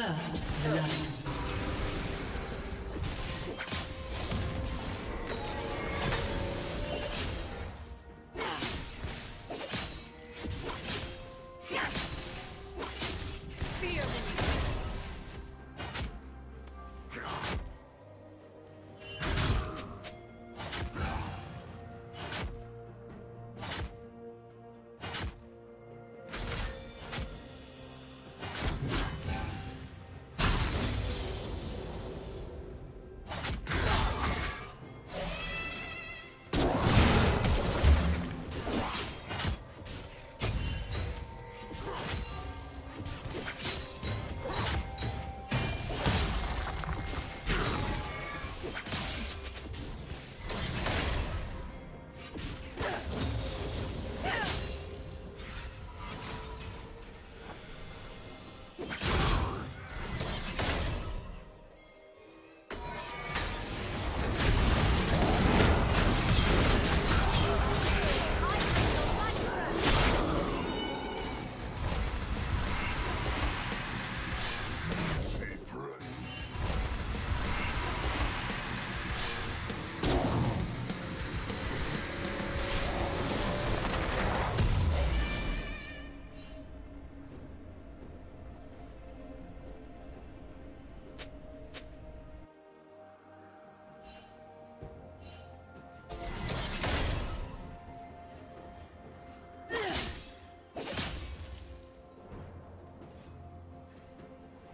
First blood.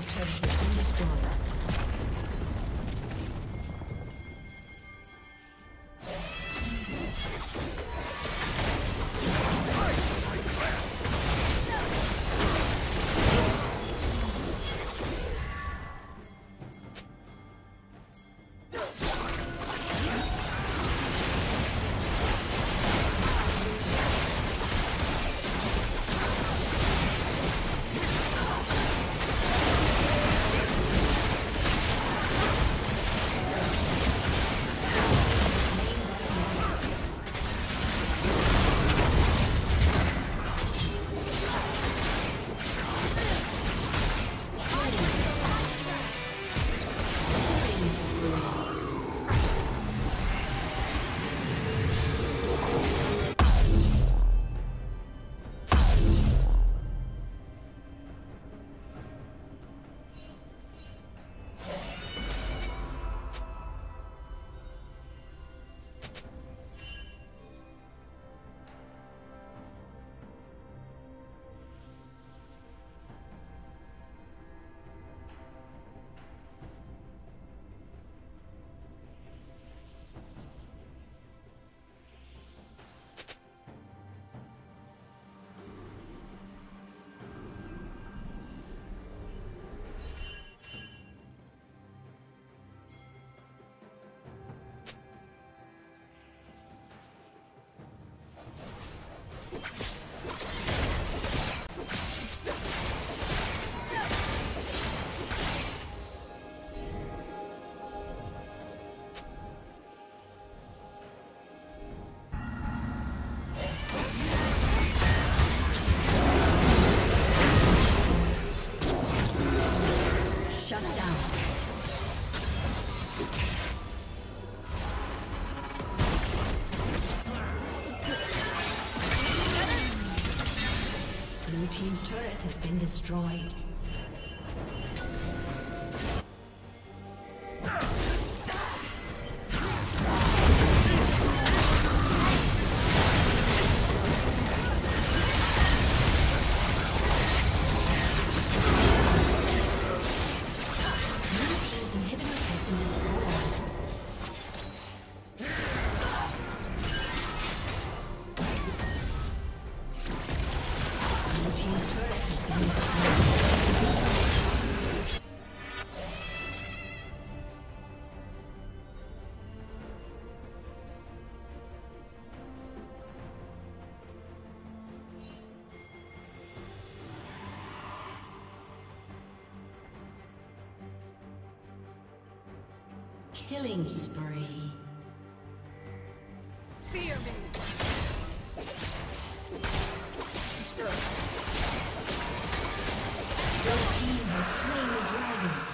Team's turret destroyed. Killing spree. Fear me. Your team has slain the dragon.